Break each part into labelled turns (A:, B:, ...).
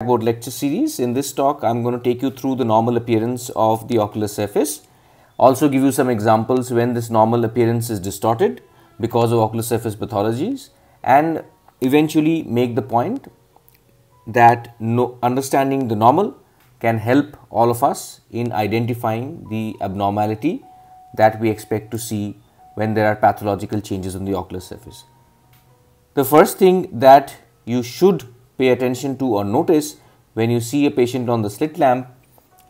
A: Blackboard lecture series. In this talk, I'm going to take you through the normal appearance of the ocular surface. Also give you some examples when this normal appearance is distorted because of ocular surface pathologies and eventually make the point that no, understanding the normal can help all of us in identifying the abnormality that we expect to see when there are pathological changes on the ocular surface. The first thing that you should pay attention to or notice when you see a patient on the slit lamp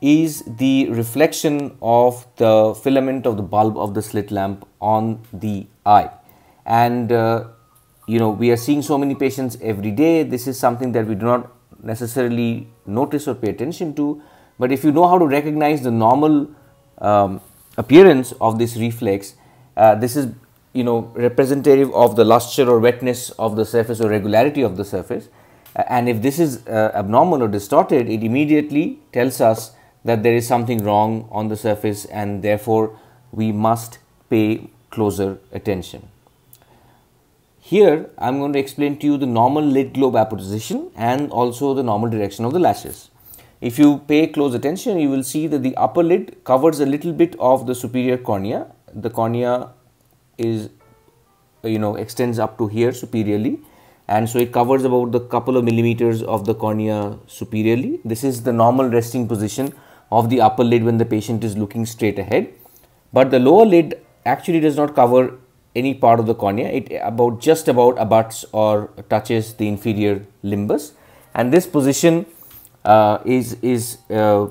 A: is the reflection of the filament of the bulb of the slit lamp on the eye. And uh, you know, we are seeing so many patients every day. This is something that we do not necessarily notice or pay attention to. But if you know how to recognize the normal um, appearance of this reflex, uh, this is you know representative of the luster or wetness of the surface or regularity of the surface and if this is uh, abnormal or distorted it immediately tells us that there is something wrong on the surface and therefore we must pay closer attention. Here I am going to explain to you the normal lid globe apposition and also the normal direction of the lashes. If you pay close attention you will see that the upper lid covers a little bit of the superior cornea. The cornea is you know extends up to here superiorly and so it covers about the couple of millimeters of the cornea superiorly. This is the normal resting position of the upper lid when the patient is looking straight ahead. But the lower lid actually does not cover any part of the cornea. It about just about abuts or touches the inferior limbus and this position uh, is, is uh,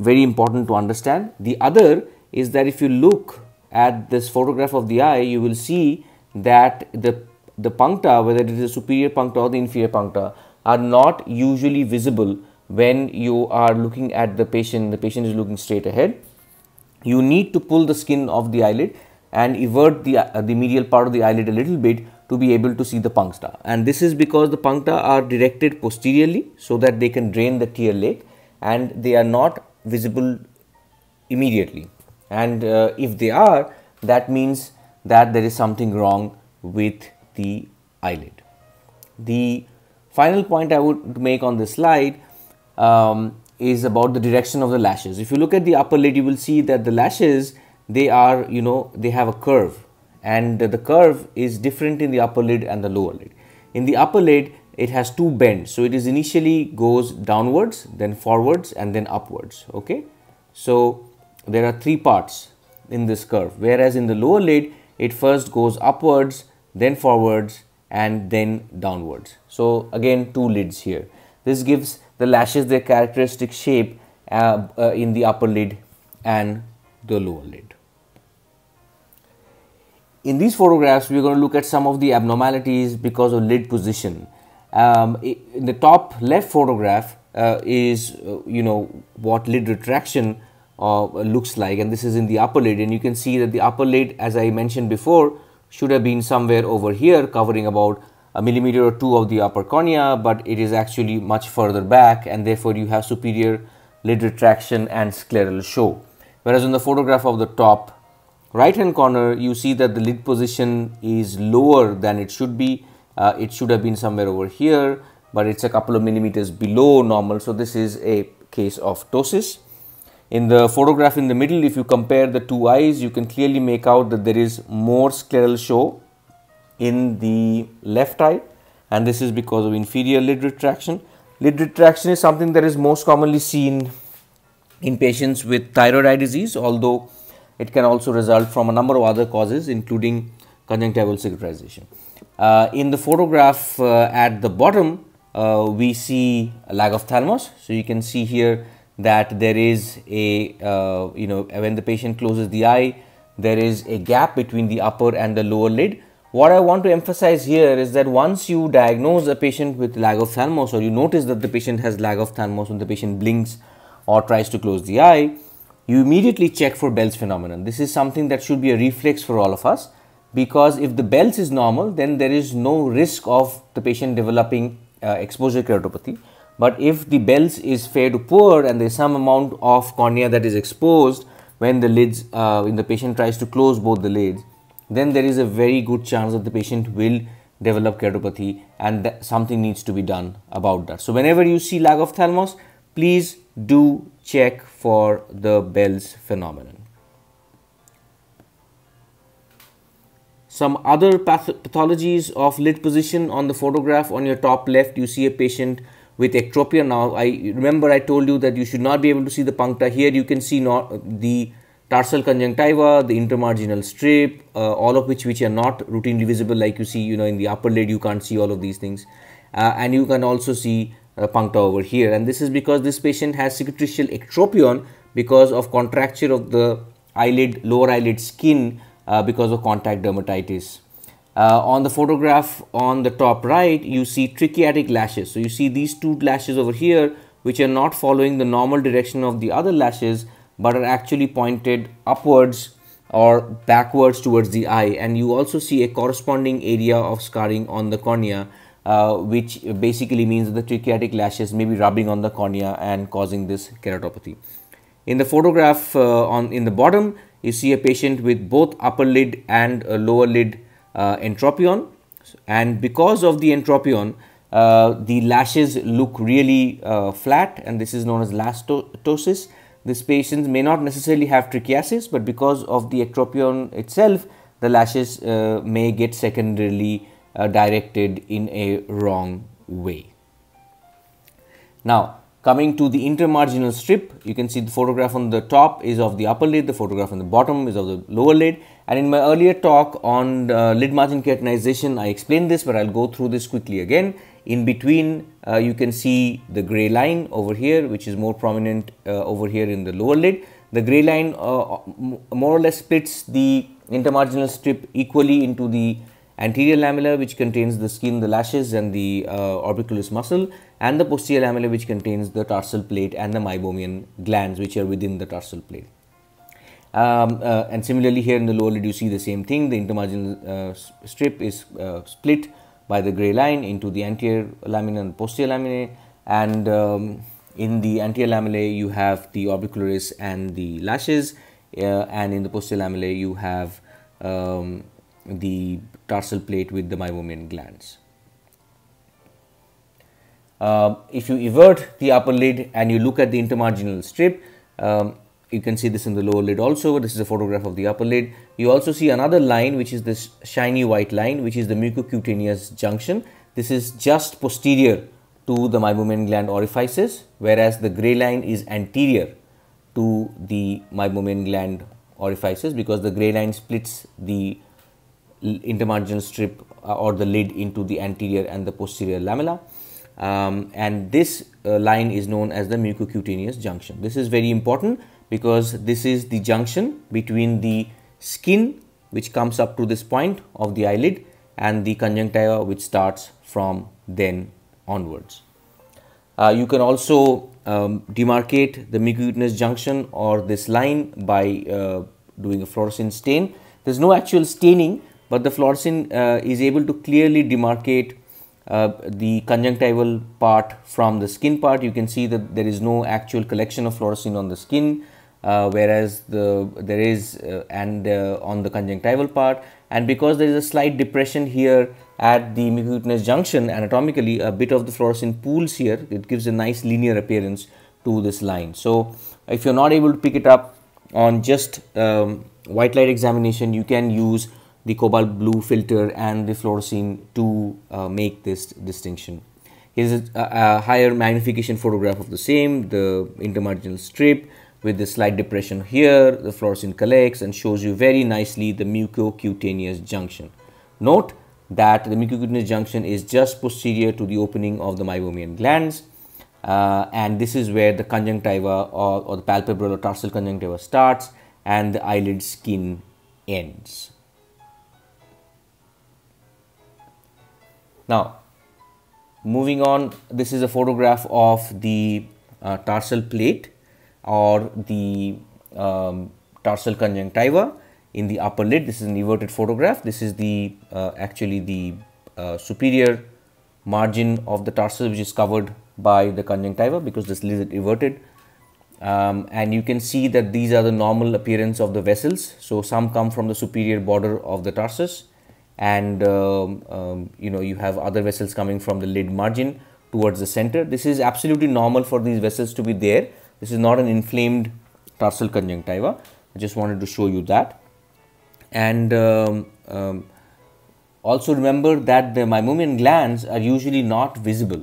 A: very important to understand. The other is that if you look at this photograph of the eye, you will see that the, the puncta, whether it is the superior puncta or the inferior puncta, are not usually visible when you are looking at the patient, the patient is looking straight ahead. You need to pull the skin of the eyelid and evert the, uh, the medial part of the eyelid a little bit to be able to see the puncta. And this is because the puncta are directed posteriorly so that they can drain the tear lake and they are not visible immediately. And uh, if they are, that means that there is something wrong with the eyelid. The final point I would make on this slide um, is about the direction of the lashes. If you look at the upper lid, you will see that the lashes, they are, you know, they have a curve and the curve is different in the upper lid and the lower lid. In the upper lid, it has two bends. So it is initially goes downwards, then forwards and then upwards. Okay. So there are three parts in this curve. Whereas in the lower lid, it first goes upwards, then forwards and then downwards. So again, two lids here. This gives the lashes their characteristic shape uh, uh, in the upper lid and the lower lid. In these photographs, we are going to look at some of the abnormalities because of lid position. Um, in the top left photograph uh, is, uh, you know, what lid retraction uh, looks like and this is in the upper lid and you can see that the upper lid as I mentioned before should have been somewhere over here covering about a millimeter or two of the upper cornea but it is actually much further back and therefore you have superior lid retraction and scleral show. Whereas in the photograph of the top right hand corner you see that the lid position is lower than it should be. Uh, it should have been somewhere over here but it's a couple of millimeters below normal. So this is a case of ptosis. In the photograph in the middle, if you compare the two eyes, you can clearly make out that there is more scleral show in the left eye and this is because of inferior lid retraction. Lid retraction is something that is most commonly seen in patients with thyroid eye disease, although it can also result from a number of other causes including conjunctival cicatrization. Uh, in the photograph uh, at the bottom, uh, we see a lag ophthalmos. So, you can see here that there is a uh, you know when the patient closes the eye there is a gap between the upper and the lower lid. What i want to emphasize here is that once you diagnose a patient with lag ophthalmos or you notice that the patient has lag ophthalmos when the patient blinks or tries to close the eye you immediately check for Bell's phenomenon. This is something that should be a reflex for all of us because if the Bell's is normal then there is no risk of the patient developing uh, exposure keratopathy but if the Bell's is fair to poor and there is some amount of cornea that is exposed when the lids, uh, when the patient tries to close both the lids, then there is a very good chance that the patient will develop keratopathy and something needs to be done about that. So, whenever you see lag ophthalmos, please do check for the Bell's phenomenon. Some other path pathologies of lid position on the photograph on your top left, you see a patient with ectropia. Now, I remember I told you that you should not be able to see the puncta. Here you can see not the tarsal conjunctiva, the intermarginal strip, uh, all of which which are not routinely visible like you see you know in the upper lid you can't see all of these things uh, and you can also see uh, puncta over here and this is because this patient has cicatricial ectropion because of contracture of the eyelid lower eyelid skin uh, because of contact dermatitis. Uh, on the photograph on the top right you see trichiatic lashes so you see these two lashes over here which are not following the normal direction of the other lashes but are actually pointed upwards or backwards towards the eye and you also see a corresponding area of scarring on the cornea uh, which basically means the trichiatic lashes may be rubbing on the cornea and causing this keratopathy. In the photograph uh, on in the bottom you see a patient with both upper lid and lower lid uh, entropion and because of the entropion uh, the lashes look really uh, flat and this is known as lash ptosis these patients may not necessarily have trichiasis, but because of the ectropion itself, the lashes may get secondarily directed in a wrong way. Now, coming to the intermarginal strip, you can see the photograph on the top is of the upper lid, the photograph on the bottom is of the lower lid. And in my earlier talk on uh, lid margin keratinization, I explained this, but I'll go through this quickly again. In between, uh, you can see the gray line over here, which is more prominent uh, over here in the lower lid. The gray line uh, more or less splits the intermarginal strip equally into the anterior lamella which contains the skin, the lashes and the uh, orbicularis muscle and the posterior lamella which contains the tarsal plate and the meibomian glands which are within the tarsal plate. Um, uh, and similarly here in the lower lid you see the same thing, the intermarginal uh, strip is split by the gray line into the anterior lamina and posterior laminae and um, in the anterior lamellae you have the orbicularis and the lashes. Uh, and in the posterior lamellae you have um, the tarsal plate with the meibomian glands. Uh, if you invert the upper lid and you look at the intermarginal strip, um, you can see this in the lower lid also. This is a photograph of the upper lid. You also see another line which is this shiny white line which is the mucocutaneous junction. This is just posterior to the meibomian gland orifices whereas the gray line is anterior to the meibomian gland orifices because the gray line splits the intermarginal strip uh, or the lid into the anterior and the posterior lamella. Um, and this uh, line is known as the mucocutaneous junction. This is very important because this is the junction between the skin which comes up to this point of the eyelid and the conjunctiva which starts from then onwards. Uh, you can also um, demarcate the mucocutaneous junction or this line by uh, doing a fluorescein stain. There is no actual staining, but the fluorescein uh, is able to clearly demarcate uh, the conjunctival part from the skin part. You can see that there is no actual collection of fluorescein on the skin uh, whereas the there is uh, and uh, on the conjunctival part and because there is a slight depression here at the mucocutaneous junction anatomically a bit of the fluorescein pools here it gives a nice linear appearance to this line. So, if you are not able to pick it up on just um, white light examination you can use the cobalt blue filter and the fluorescein to uh, make this distinction. Here is a, a, higher magnification photograph of the same, the intermarginal strip, with the slight depression here, the fluorescein collects and shows you very nicely the mucocutaneous junction. Note that the mucocutaneous junction is just posterior to the opening of the meibomian glands uh, and this is where the conjunctiva or, or the palpebral or tarsal conjunctiva starts and the eyelid skin ends. Now, moving on, this is a photograph of the uh, tarsal plate or the um, tarsal conjunctiva in the upper lid. This is an inverted photograph. This is the uh, actually the uh, superior margin of the tarsal which is covered by the conjunctiva because this lid is inverted. Um, and you can see that these are the normal appearance of the vessels. So, some come from the superior border of the tarsus and um, um, you know you have other vessels coming from the lid margin towards the center. This is absolutely normal for these vessels to be there. This is not an inflamed tarsal conjunctiva. I just wanted to show you that. And um, um, also remember that the meibomian glands are usually not visible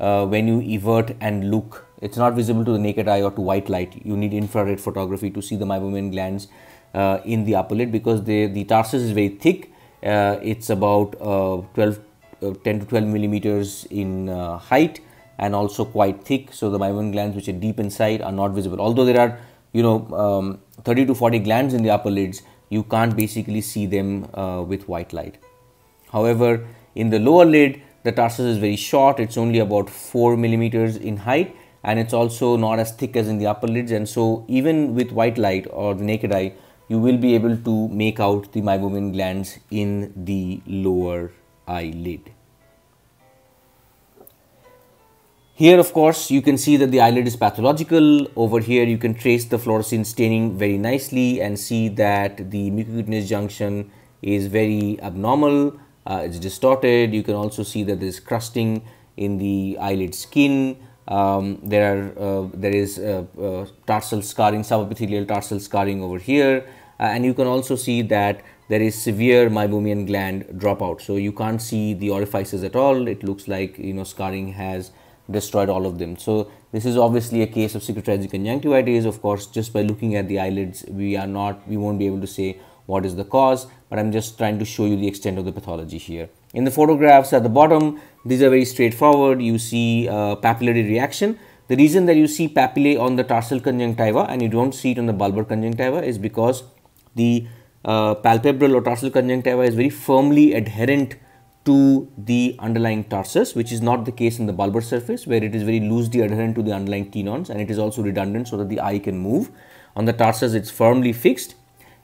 A: uh, when you evert and look. It's not visible to the naked eye or to white light. You need infrared photography to see the meibomian glands uh, in the upper lid because the, the tarsus is very thick. Uh, it's about uh, 12, uh, 10 to 12 millimeters in uh, height and also quite thick. So the meibomian glands which are deep inside are not visible. Although there are, you know, um, 30 to 40 glands in the upper lids, you can't basically see them with white light. However, in the lower lid, the tarsus is very short, it's only about 4 millimeters in height and it's also not as thick as in the upper lids and so even with white light or the naked eye, you will be able to make out the meibomian glands in the lower eyelid. Here of course you can see that the eyelid is pathological. Over here you can trace the fluorescein staining very nicely and see that the mucocutaneous junction is very abnormal uh, it's distorted. You can also see that there is crusting in the eyelid skin. Um, there are uh, there is uh, uh tarsal scarring, subepithelial tarsal scarring over here, uh, and you can also see that there is severe meibomian gland dropout. So you can't see the orifices at all. It looks like you know scarring has destroyed all of them. So this is obviously a case of cicatrizing conjunctivitis. Of course, just by looking at the eyelids, we are not we won't be able to say what is the cause but I'm just trying to show you the extent of the pathology here. In the photographs at the bottom, these are very straightforward. You see uh, papillary reaction. The reason that you see papillae on the tarsal conjunctiva and you don't see it on the bulbar conjunctiva is because the uh, palpebral or tarsal conjunctiva is very firmly adherent to the underlying tarsus, which is not the case in the bulbar surface, where it is very loosely adherent to the underlying Tenon's and it is also redundant so that the eye can move. On the tarsus, it's firmly fixed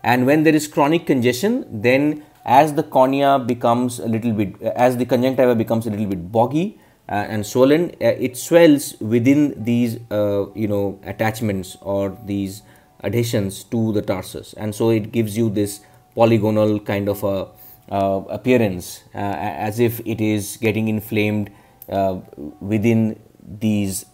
A: and when there is chronic congestion then as the cornea becomes a little bit as the conjunctiva becomes a little bit boggy uh, and swollen uh, it swells within these uh, you know attachments or these adhesions to the tarsus and so it gives you this polygonal kind of a uh, appearance uh, as if it is getting inflamed uh, within these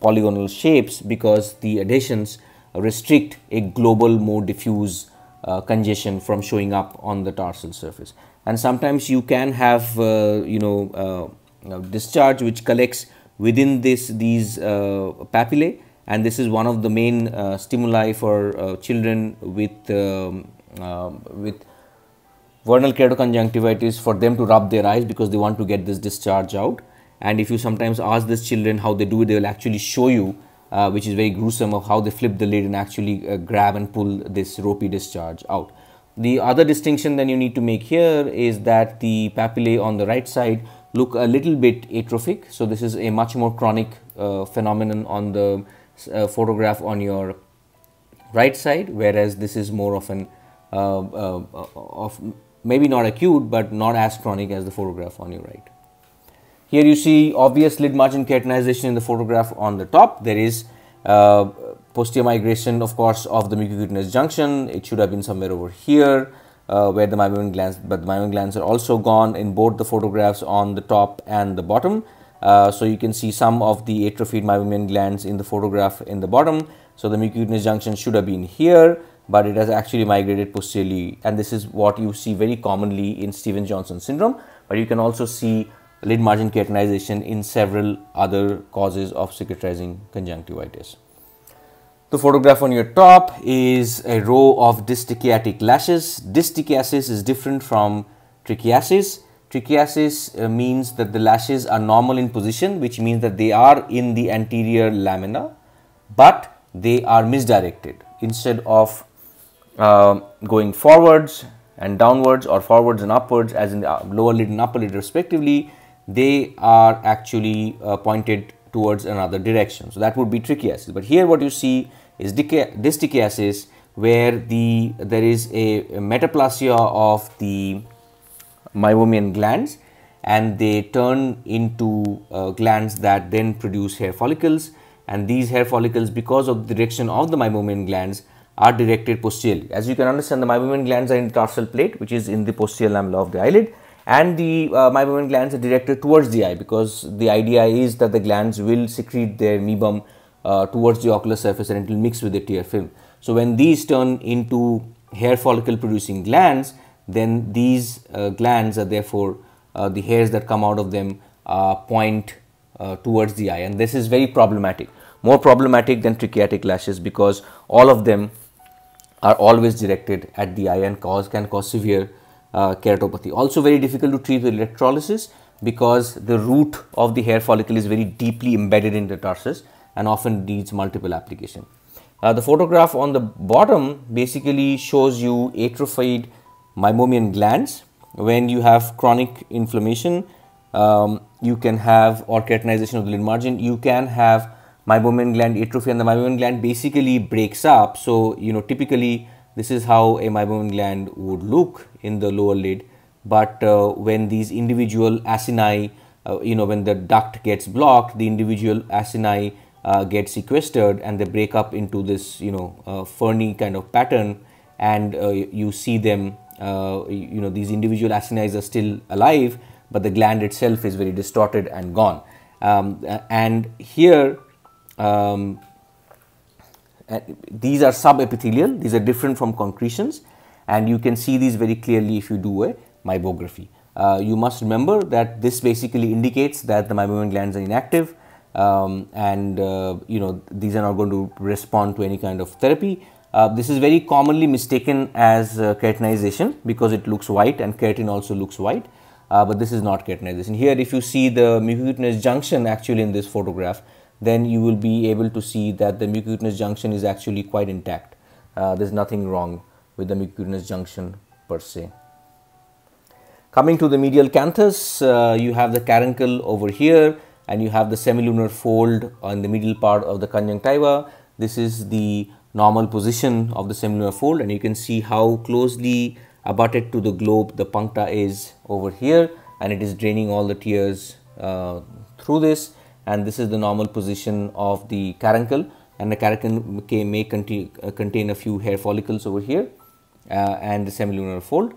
A: polygonal shapes because the adhesions restrict a global more diffuse uh, congestion from showing up on the tarsal surface. And sometimes you can have, uh, you know, uh, discharge which collects within this these uh, papillae and this is one of the main uh, stimuli for uh, children with um, with vernal keratoconjunctivitis for them to rub their eyes because they want to get this discharge out and if you sometimes ask these children how they do it they will actually show you uh, which is very gruesome of how they flip the lid and actually uh, grab and pull this ropey discharge out. The other distinction that you need to make here is that the papillae on the right side look a little bit atrophic. So this is a much more chronic uh, phenomenon on the uh, photograph on your right side, whereas this is more of an uh, uh, of maybe not acute, but not as chronic as the photograph on your right. Here you see obvious lid margin keratinization in the photograph on the top. There is uh, posterior migration of course of the mucocutaneous junction. It should have been somewhere over here uh, where the meibomian glands, but the glands are also gone in both the photographs on the top and the bottom. Uh, so you can see some of the atrophied meibomian glands in the photograph in the bottom. So the mucocutaneous junction should have been here, but it has actually migrated posteriorly, and this is what you see very commonly in Stevens Johnson syndrome. But you can also see lid margin keratinization in several other causes of cicatrizing conjunctivitis. The photograph on your top is a row of distichiatic lashes. Distichiasis is different from trichiasis. Trichiasis uh, means that the lashes are normal in position, which means that they are in the anterior lamina, but they are misdirected. Instead of uh, going forwards and downwards or forwards and upwards as in the lower lid and upper lid respectively, they are actually uh, pointed towards another direction. So that would be trichiasis. But here what you see is distichiasis where the there is a, a metaplasia of the meibomian glands and they turn into uh, glands that then produce hair follicles and these hair follicles because of the direction of the meibomian glands are directed posteriorly. As you can understand, the meibomian glands are in the tarsal plate, which is in the posterior lamella of the eyelid, and the uh, meibomian glands are directed towards the eye because the idea is that the glands will secrete their meibum uh, towards the ocular surface and it will mix with the tear film. So, when these turn into hair follicle producing glands, then these uh, glands are therefore uh, the hairs that come out of them uh, point uh, towards the eye and this is very problematic more problematic than trichiatic lashes because all of them are always directed at the eye and cause can cause severe uh, keratopathy. Also very difficult to treat with electrolysis because the root of the hair follicle is very deeply embedded in the tarsus and often needs multiple application. Uh, the photograph on the bottom basically shows you atrophied meibomian glands. When you have chronic inflammation, um, you can have or keratinization of the lid margin, you can have meibomian gland atrophy and the meibomian gland basically breaks up. So, you know typically this is how a meibomian gland would look in the lower lid, but uh, when these individual acini, uh, you know when the duct gets blocked, the individual acini uh, get sequestered and they break up into this you know uh, ferny kind of pattern and uh, you see them uh, you know these individual acini are still alive, but the gland itself is very distorted and gone. Um, and here um, these are subepithelial, these are different from concretions and you can see these very clearly if you do a meibography. Uh, you must remember that this basically indicates that the meibomian glands are inactive um, and uh, you know these are not going to respond to any kind of therapy. Uh, this is very commonly mistaken as uh, keratinization because it looks white and keratin also looks white, uh, but this is not keratinization. Here if you see the mucocutaneous junction actually in this photograph, then you will be able to see that the mucocutaneous junction is actually quite intact. Uh, there is nothing wrong with the mucocutaneous junction per se. Coming to the medial canthus, uh, you have the caruncle over here and you have the semilunar fold on the middle part of the conjunctiva. This is the normal position of the semilunar fold and you can see how closely abutted to the globe the puncta is over here and it is draining all the tears uh, through this and this is the normal position of the caruncle and the caruncle may contain, uh, contain a few hair follicles over here uh, and the semilunar fold.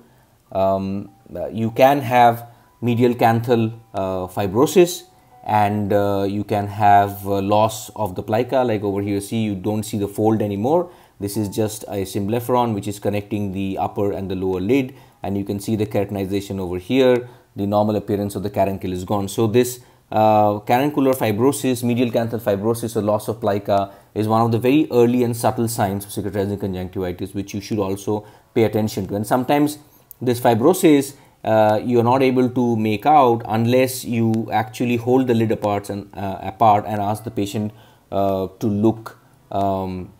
A: Um, uh, you can have medial canthal uh, fibrosis and uh, you can have loss of the plica like over here see you do not see the fold anymore. This is just a symblepharon which is connecting the upper and the lower lid and you can see the keratinization over here the normal appearance of the caruncle is gone. So, this uh, caruncular fibrosis, medial canthal fibrosis or loss of plica is one of the very early and subtle signs of cicatrizing conjunctivitis which you should also pay attention to. And sometimes this fibrosis uh, you are not able to make out unless you actually hold the lid apart and, uh, apart and ask the patient uh, to look um,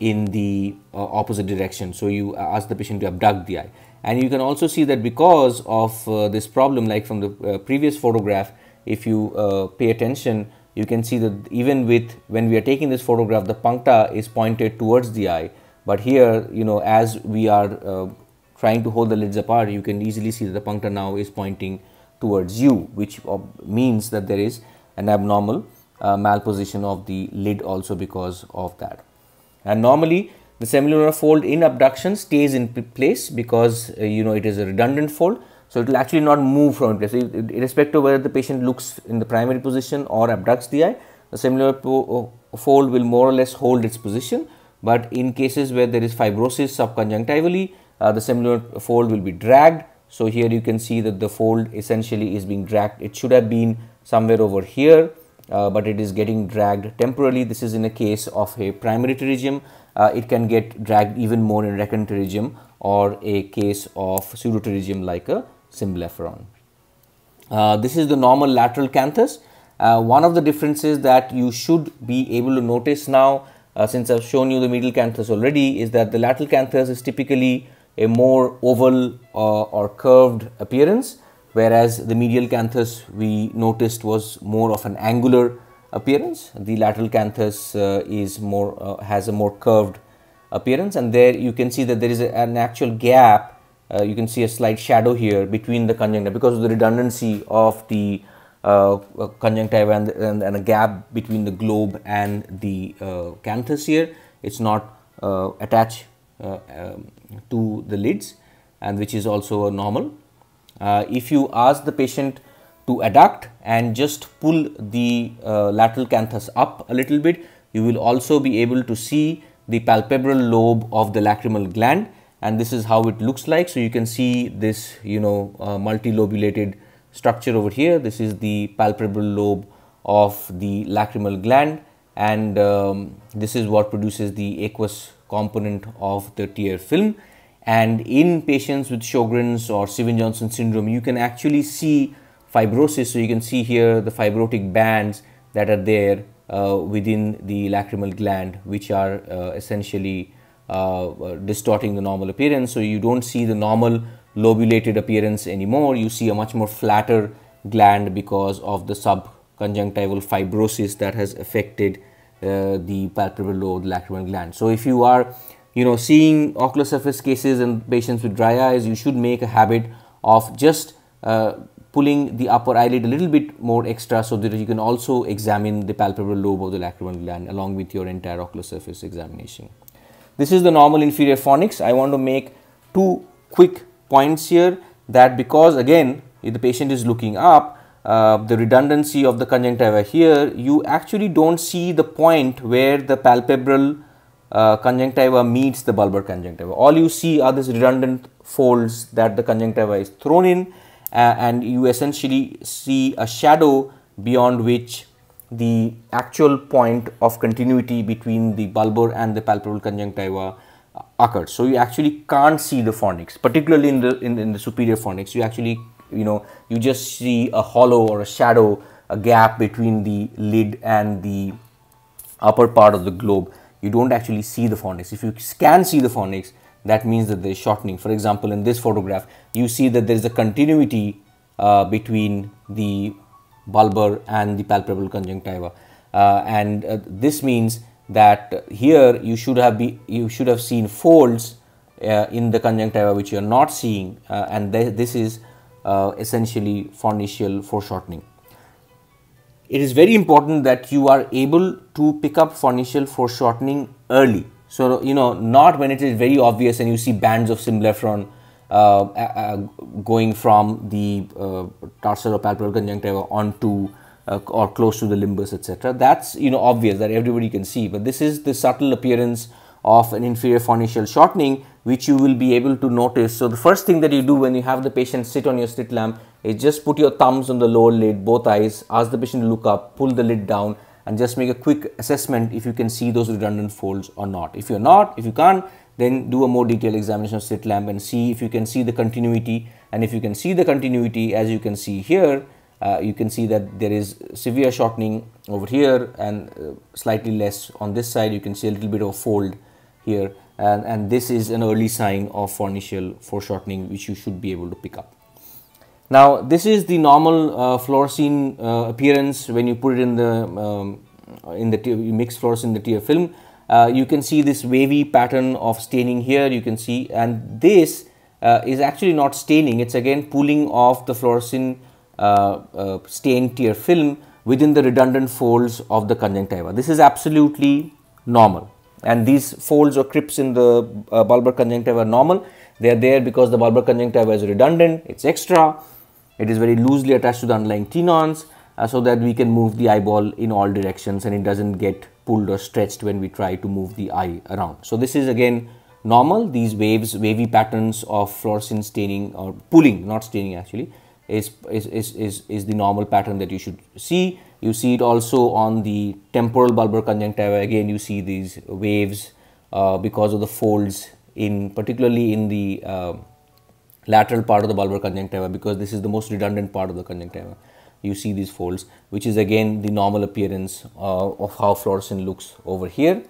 A: in the uh, opposite direction. So, you ask the patient to abduct the eye and you can also see that because of this problem like from the previous photograph if you uh, pay attention you can see that even with when we are taking this photograph the puncta is pointed towards the eye. But here you know as we are uh, trying to hold the lids apart you can easily see that the puncta now is pointing towards you which uh, means that there is an abnormal uh, malposition of the lid also because of that. And normally the semilunar fold in abduction stays in place because uh, you know it is a redundant fold so, it will actually not move from place. Irrespective of whether the patient looks in the primary position or abducts the eye the similar fold will more or less hold its position, but in cases where there is fibrosis subconjunctivally uh, the similar fold will be dragged. So, here you can see that the fold essentially is being dragged. It should have been somewhere over here, uh, but it is getting dragged temporarily. This is in a case of a primary pterygium uh, it can get dragged even more in recurrent pterygium or a case of pseudopterygium like a symblepharon. Uh, this is the normal lateral canthus. Uh, one of the differences that you should be able to notice now uh, since I have shown you the medial canthus already is that the lateral canthus is typically a more oval uh, or curved appearance whereas the medial canthus we noticed was more of an angular appearance. The lateral canthus uh, is more uh, has a more curved appearance and there you can see that there is a, an actual gap uh, you can see a slight shadow here between the conjunctiva because of the redundancy of the uh, conjunctiva and, and, and, a gap between the globe and the uh, canthus here. It is not uh, attach uh, um, to the lids and which is also normal. If you ask the patient to adduct and just pull the lateral canthus up a little bit, you will also be able to see the palpebral lobe of the lacrimal gland and this is how it looks like. So, you can see this you know uh, multilobulated structure over here. This is the palpebral lobe of the lacrimal gland and um, this is what produces the aqueous component of the tear film and in patients with Sjogren's or Stevens-Johnson syndrome you can actually see fibrosis. So, you can see here the fibrotic bands that are there uh, within the lacrimal gland which are uh, essentially distorting the normal appearance. So, you do not see the normal lobulated appearance anymore, you see a much more flatter gland because of the subconjunctival fibrosis that has affected uh, the palpebral lobe, of the lacrimal gland. So, if you are you know seeing ocular surface cases and patients with dry eyes, you should make a habit of just uh, pulling the upper eyelid a little bit more extra so that you can also examine the palpebral lobe of the lacrimal gland along with your entire ocular surface examination. This is the normal inferior fornix. I want to make two quick points here that because again if the patient is looking up uh, the redundancy of the conjunctiva here you actually do not see the point where the palpebral uh, conjunctiva meets the bulbar conjunctiva. All you see are these redundant folds that the conjunctiva is thrown in uh, and you essentially see a shadow beyond which the actual point of continuity between the bulbar and the palpebral conjunctiva uh, occurs. So, you actually can't see the fornix particularly in the in, in the superior fornix you actually you know you just see a hollow or a shadow a gap between the lid and the upper part of the globe you do not actually see the fornix. If you can see the fornix that means that there is shortening. For example, in this photograph, you see that there is a continuity uh, between the bulbar and the palpebral conjunctiva. Uh, and uh, this means that here you should have be you should have seen folds uh, in the conjunctiva which you are not seeing uh, and th this is uh, essentially fornicial foreshortening. It is very important that you are able to pick up fornicial foreshortening early so, you know, not when it is very obvious and you see bands of uh, going from the uh, tarsal or palpebral conjunctiva onto uh, or close to the limbus, etc. That's, you know, obvious that everybody can see, but this is the subtle appearance of an inferior fornicial shortening which you will be able to notice. So, the first thing that you do when you have the patient sit on your slit lamp is just put your thumbs on the lower lid, both eyes, ask the patient to look up, pull the lid down and just make a quick assessment if you can see those redundant folds or not. If you're not, if you can't, then do a more detailed examination of slit lamp and see if you can see the continuity and if you can see the continuity as you can see here, uh, you can see that there is severe shortening over here and uh, slightly less on this side. You can see a little bit of fold here and, and this is an early sign of fornicial foreshortening which you should be able to pick up. Now, this is the normal uh, fluorescein uh, appearance when you put it in the um, in the you mix fluorescein in the tear film. Uh, you can see this wavy pattern of staining here. You can see, and this uh, is actually not staining. It's again pulling off the fluorescein uh, uh, stained tear film within the redundant folds of the conjunctiva. This is absolutely normal, and these folds or crypts in the bulbar conjunctiva are normal. They are there because the bulbar conjunctiva is redundant. It's extra it is very loosely attached to the underlying Tenon's uh, so that we can move the eyeball in all directions and it does not get pulled or stretched when we try to move the eye around. So, this is again normal these waves wavy patterns of fluorescein staining or pulling not staining actually is, is, is, is, is the normal pattern that you should see. You see it also on the temporal bulbar conjunctiva again you see these waves uh, because of the folds in particularly in the uh, lateral part of the bulbar conjunctiva because this is the most redundant part of the conjunctiva. You see these folds which is again the normal appearance uh, of how fluorescein looks over here.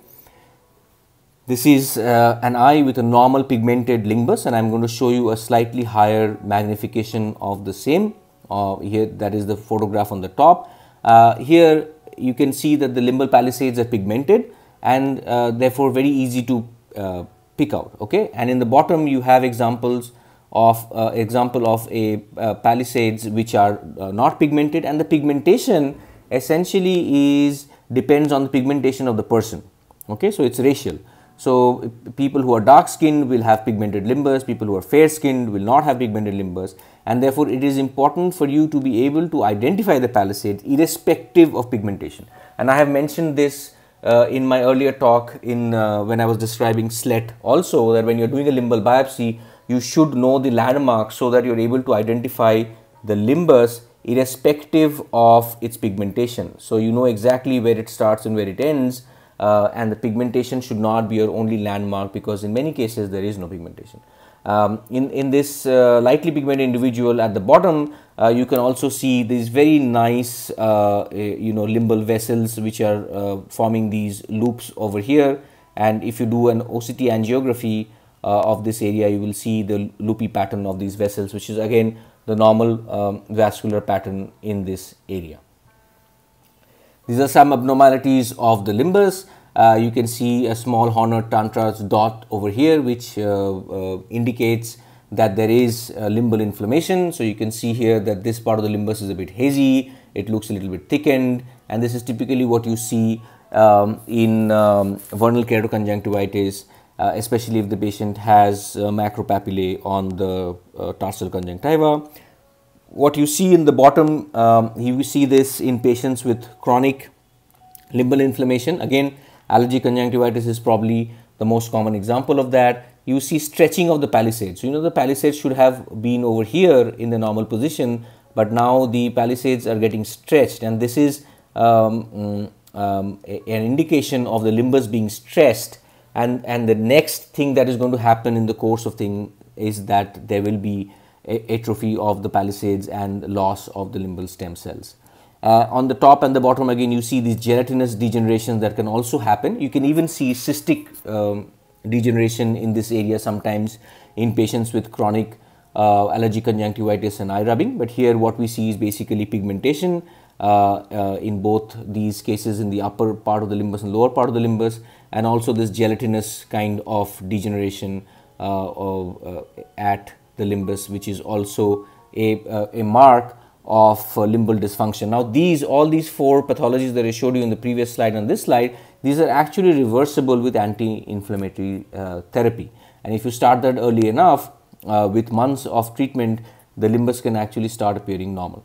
A: This is uh, an eye with a normal pigmented limbus and I am going to show you a slightly higher magnification of the same. Uh, here that is the photograph on the top. Uh, here you can see that the limbal palisades are pigmented and uh, therefore very easy to uh, pick out. Okay, and in the bottom you have examples of uh, example of a uh, palisades which are uh, not pigmented and the pigmentation essentially is depends on the pigmentation of the person okay so it's racial So people who are dark skinned will have pigmented limbus, people who are fair skinned will not have pigmented limbus and therefore it is important for you to be able to identify the palisades irrespective of pigmentation. And I have mentioned this uh, in my earlier talk in uh, when I was describing SLET also that when you're doing a limbal biopsy you should know the landmarks so that you're able to identify the limbus irrespective of its pigmentation. So you know exactly where it starts and where it ends uh, and the pigmentation should not be your only landmark because in many cases there is no pigmentation. Um, in, in this uh, lightly pigmented individual at the bottom, uh, you can also see these very nice, uh, eh, you know, limbal vessels which are uh, forming these loops over here. And if you do an OCT angiography of this area, you will see the loopy pattern of these vessels, which is again the normal um, vascular pattern in this area. These are some abnormalities of the limbus. Uh, you can see a small Horner Trantas dot over here which uh, uh, indicates that there is limbal inflammation. So, you can see here that this part of the limbus is a bit hazy, it looks a little bit thickened and this is typically what you see um, in um, vernal keratoconjunctivitis uh, especially if the patient has uh, macropapillae on the uh, tarsal conjunctiva. What you see in the bottom, um, you see this in patients with chronic limbal inflammation. Again, Allergic conjunctivitis is probably the most common example of that. You see stretching of the palisades. So, you know the palisades should have been over here in the normal position, but now the palisades are getting stretched and this is um, mm, um, an indication of the limbus being stressed and, and the next thing that is going to happen in the course of thing is that there will be atrophy of the palisades and loss of the limbal stem cells. Uh, on the top and the bottom again you see these gelatinous degenerations that can also happen. You can even see cystic um, degeneration in this area sometimes in patients with chronic uh, allergic conjunctivitis and eye rubbing, but here what we see is basically pigmentation uh, uh, in both these cases in the upper part of the limbus and lower part of the limbus and also this gelatinous kind of degeneration uh, of, uh, at the limbus which is also a, a mark of uh, limbal dysfunction. Now these all these four pathologies that I showed you in the previous slide and this slide these are actually reversible with anti-inflammatory uh, therapy and if you start that early enough uh, with months of treatment the limbus can actually start appearing normal.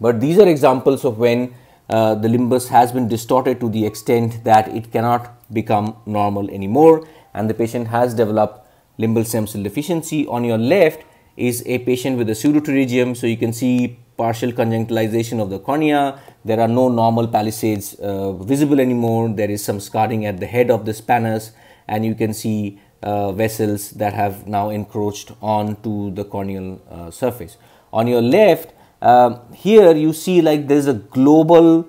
A: But these are examples of when uh, the limbus has been distorted to the extent that it cannot become normal anymore and the patient has developed limbal stem cell deficiency. On your left is a patient with a pseudopterygium. So, you can see partial conjunctivalization of the cornea. There are no normal palisades uh, visible anymore. There is some scarring at the head of the pannus and you can see uh, vessels that have now encroached onto the corneal uh, surface. On your left, um, here you see like there is a global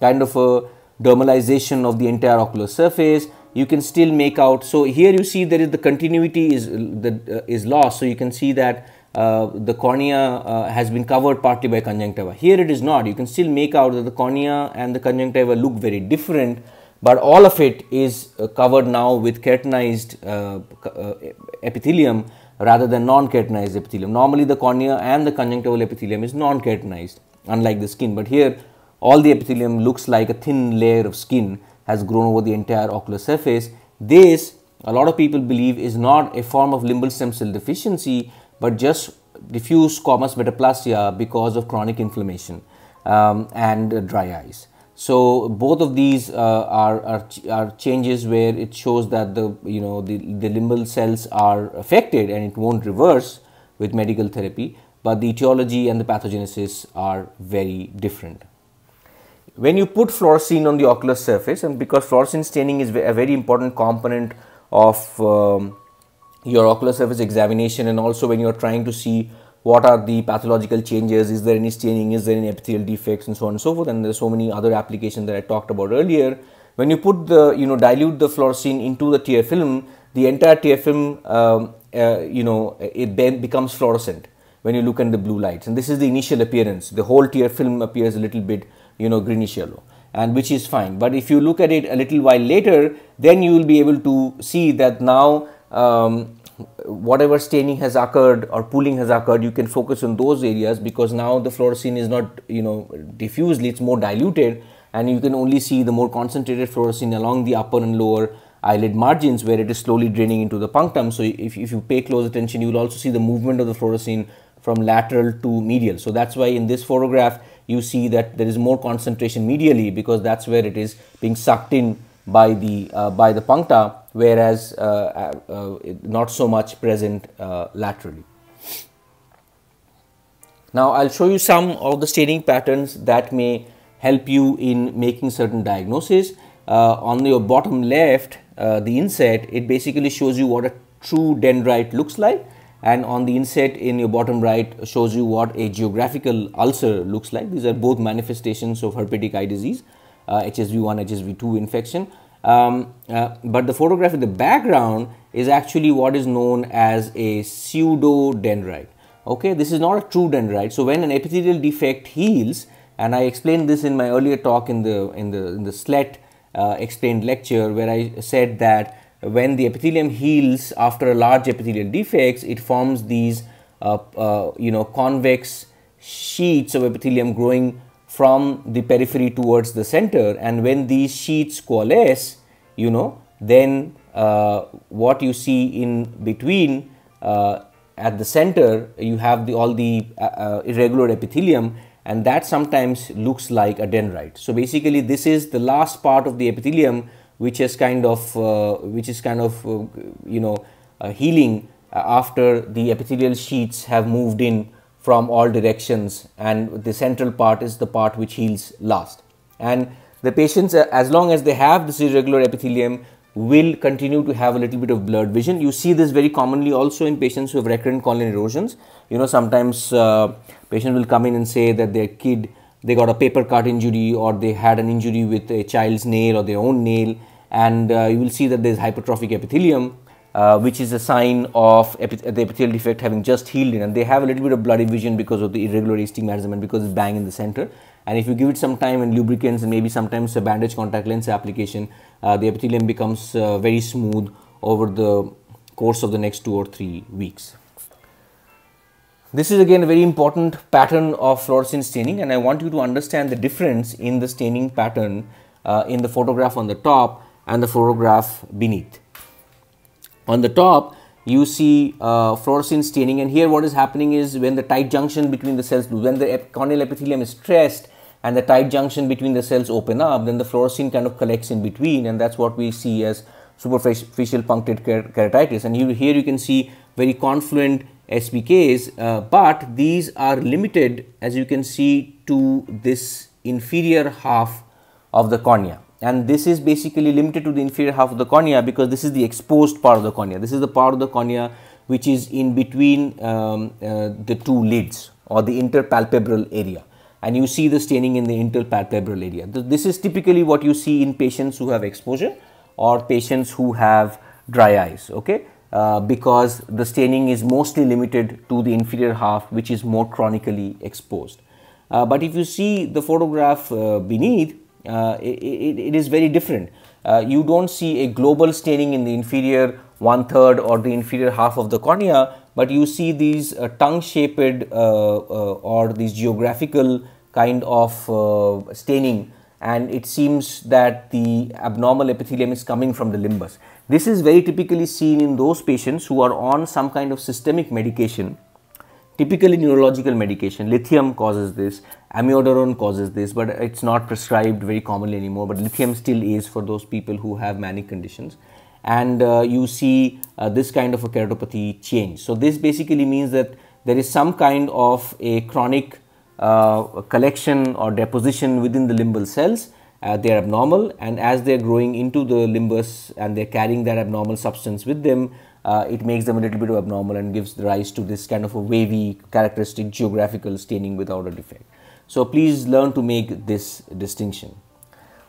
A: kind of a dermalization of the entire ocular surface you can still make out. So here you see there is the continuity is the uh, is lost. So you can see that uh, the cornea uh, has been covered partly by conjunctiva. Here it is not. You can still make out that the cornea and the conjunctiva look very different, but all of it is uh, covered now with keratinized uh, uh, epithelium rather than non-keratinized epithelium. Normally the cornea and the conjunctival epithelium is non-keratinized unlike the skin, but here all the epithelium looks like a thin layer of skin has grown over the entire ocular surface. This a lot of people believe is not a form of limbal stem cell deficiency but just diffuse squamous metaplasia because of chronic inflammation um, and dry eyes. So both of these uh, are, are, are changes where it shows that the you know the, the limbal cells are affected and it won't reverse with medical therapy, but the etiology and the pathogenesis are very different. When you put fluorescein on the ocular surface and because fluorescein staining is a very important component of um, your ocular surface examination and also when you are trying to see what are the pathological changes, is there any staining, is there any epithelial defects and so on and so forth and there are so many other applications that I talked about earlier. When you put the, you know, dilute the fluorescein into the tear film, the entire tear film, um, uh, you know, it becomes fluorescent when you look at the blue lights and this is the initial appearance. The whole tear film appears a little bit you know greenish yellow and which is fine. But if you look at it a little while later, then you will be able to see that now um, whatever staining has occurred or pooling has occurred, you can focus on those areas because now the fluorescein is not you know diffusely, it's more diluted and you can only see the more concentrated fluorescein along the upper and lower eyelid margins where it is slowly draining into the punctum. So, if, if you pay close attention, you will also see the movement of the fluorescein from lateral to medial. So, that is why in this photograph, you see that there is more concentration medially because that is where it is being sucked in by the uh, by the puncta whereas uh, uh, uh not so much present laterally. Now, I will show you some of the staining patterns that may help you in making certain diagnosis. Uh, on your bottom left, uh, the inset, it basically shows you what a true dendrite looks like and on the inset in your bottom right shows you what a geographical ulcer looks like. These are both manifestations of herpetic eye disease, uh, HSV1, HSV2 infection. Um, uh, but the photograph in the background is actually what is known as a pseudo dendrite okay this is not a true dendrite. So when an epithelial defect heals and i explained this in my earlier talk in the in the in the SLET uh, explained lecture where i said that when the epithelium heals after a large epithelial defects it forms these uh, uh, you know convex sheets of epithelium growing from the periphery towards the center and when these sheets coalesce you know then uh, what you see in between uh, at the center you have the all the uh, uh, irregular epithelium and that sometimes looks like a dendrite. So basically this is the last part of the epithelium which is kind of uh, which is kind of uh, you know healing after the epithelial sheets have moved in from all directions and the central part is the part which heals last. And the patients as long as they have this irregular epithelium will continue to have a little bit of blurred vision. You see this very commonly also in patients who have recurrent corneal erosions. You know, sometimes uh, patients will come in and say that their kid, they got a paper cut injury or they had an injury with a child's nail or their own nail and uh, you will see that there is hypertrophic epithelium uh, which is a sign of the epithelial defect having just healed in and they have a little bit of bloody vision because of the irregular astigmatism and because it's bang in the center and if you give it some time and lubricants and maybe sometimes a bandage contact lens application uh, the epithelium becomes uh, very smooth over the course of the next two or three weeks. This is again a very important pattern of fluorescein staining and I want you to understand the difference in the staining pattern uh, in the photograph on the top and the photograph beneath. On the top you see uh, fluorescein staining and here what is happening is when the tight junction between the cells, when the corneal epithelium is stressed and the tight junction between the cells open up, then the fluorescein kind of collects in between and that's what we see as superficial punctate keratitis. And you, here you can see very confluent SPKs, uh, but these are limited as you can see to this inferior half of the cornea. And this is basically limited to the inferior half of the cornea because this is the exposed part of the cornea. This is the part of the cornea which is in between um, uh, the two lids or the interpalpebral area and you see the staining in the interpalpebral area. This is typically what you see in patients who have exposure or patients who have dry eyes, okay? Uh, because the staining is mostly limited to the inferior half which is more chronically exposed. Uh, but if you see the photograph uh, beneath, uh, it, it is very different. Uh, you don't see a global staining in the inferior one third or the inferior half of the cornea, but you see these uh, tongue shaped uh, uh, or these geographical kind of staining and it seems that the abnormal epithelium is coming from the limbus. This is very typically seen in those patients who are on some kind of systemic medication, typically neurological medication. Lithium causes this, amiodarone causes this, but it's not prescribed very commonly anymore, but lithium still is for those people who have manic conditions and uh, you see uh, this kind of a keratopathy change. So, this basically means that there is some kind of a chronic uh, collection or deposition within the limbal cells. Uh, they are abnormal and as they are growing into the limbus and they are carrying that abnormal substance with them, uh, it makes them a little bit of abnormal and gives rise to this kind of a wavy characteristic geographical staining without a defect. So, please learn to make this distinction.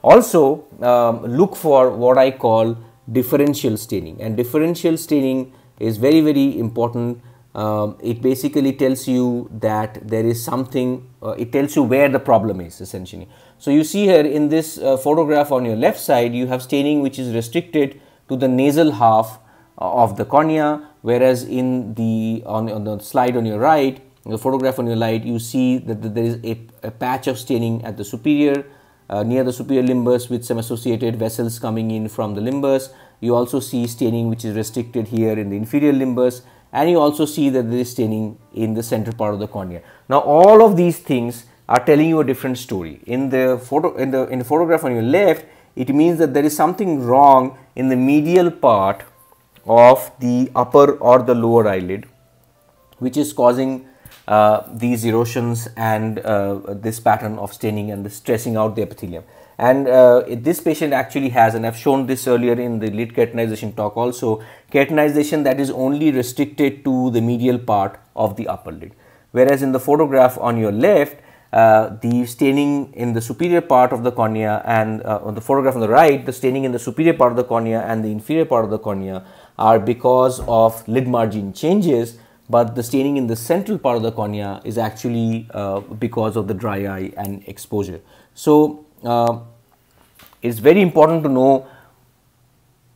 A: Also, um, look for what I call differential staining and differential staining is very very important um, it basically tells you that there is something uh, it tells you where the problem is essentially so you see here in this uh, photograph on your left side you have staining which is restricted to the nasal half of the cornea whereas in the on, on the slide on your right the photograph on your right you see that, that there is a, a patch of staining at the superior uh, near the superior limbus with some associated vessels coming in from the limbus. you also see staining which is restricted here in the inferior limbus and you also see that there is staining in the center part of the cornea. Now all of these things are telling you a different story. In the photo in the in the photograph on your left, it means that there is something wrong in the medial part of the upper or the lower eyelid which is causing uh, these erosions and uh, this pattern of staining and the stressing out the epithelium. And uh, this patient actually has, and I've shown this earlier in the lid keratinization talk also, keratinization that is only restricted to the medial part of the upper lid. Whereas in the photograph on your left, uh, the staining in the superior part of the cornea and uh, on the photograph on the right, the staining in the superior part of the cornea and the inferior part of the cornea are because of lid margin changes, but the staining in the central part of the cornea is actually uh, because of the dry eye and exposure. So, uh, it's very important to know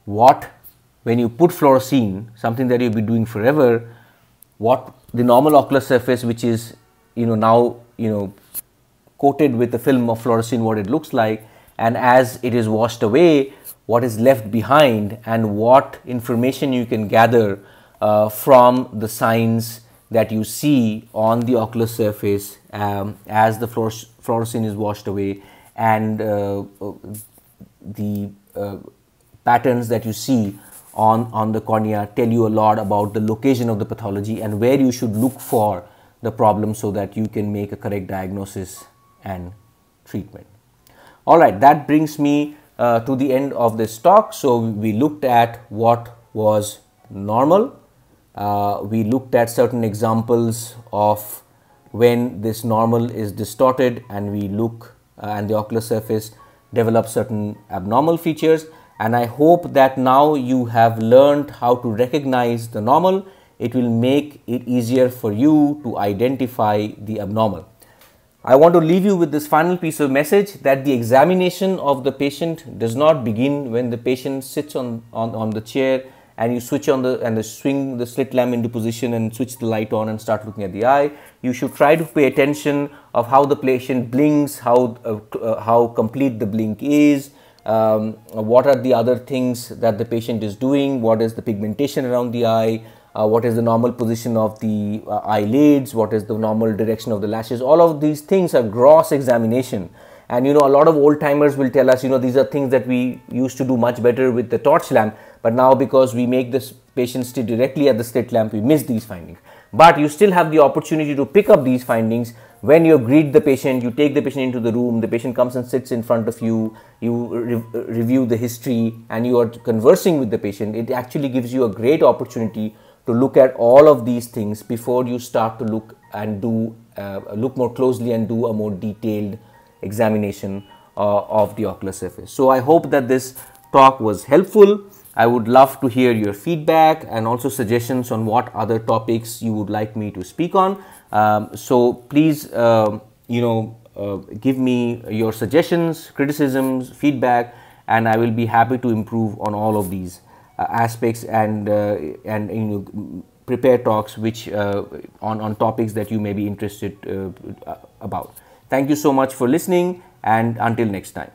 A: what when you put fluorescein something that you'll be doing forever what the normal ocular surface which is you know now you know coated with a film of fluorescein what it looks like and as it is washed away what is left behind and what information you can gather uh, from the signs that you see on the ocular surface um, as the fluorescein is washed away and uh, the uh, patterns that you see on, on the cornea tell you a lot about the location of the pathology and where you should look for the problem so that you can make a correct diagnosis and treatment. All right, that brings me uh, to the end of this talk. So, we looked at what was normal, uh, we looked at certain examples of when this normal is distorted and we look uh, and the ocular surface develops certain abnormal features and I hope that now you have learned how to recognize the normal it will make it easier for you to identify the abnormal. I want to leave you with this final piece of message that the examination of the patient does not begin when the patient sits on, on, on the chair and you switch on the and the swing the slit lamp into position and switch the light on and start looking at the eye. You should try to pay attention of how the patient blinks how uh, uh, how complete the blink is um, what are the other things that the patient is doing what is the pigmentation around the eye what is the normal position of the uh, eyelids what is the normal direction of the lashes all of these things are gross examination. And you know a lot of old timers will tell us you know these are things that we used to do much better with the torch lamp but now because we make this patient stay directly at the slit lamp we miss these findings. But you still have the opportunity to pick up these findings. When you greet the patient you take the patient into the room the patient comes and sits in front of you you re review the history and you are conversing with the patient it actually gives you a great opportunity to look at all of these things before you start to look and do uh, look more closely and do a more detailed examination uh, of the ocular surface. So, I hope that this talk was helpful. I would love to hear your feedback and also suggestions on what other topics you would like me to speak on. Um, so, please, uh, you know, uh, give me your suggestions, criticisms, feedback, and I will be happy to improve on all of these aspects and uh, and you know prepare talks which uh, on on topics that you may be interested uh, about. Thank you so much for listening and until next time.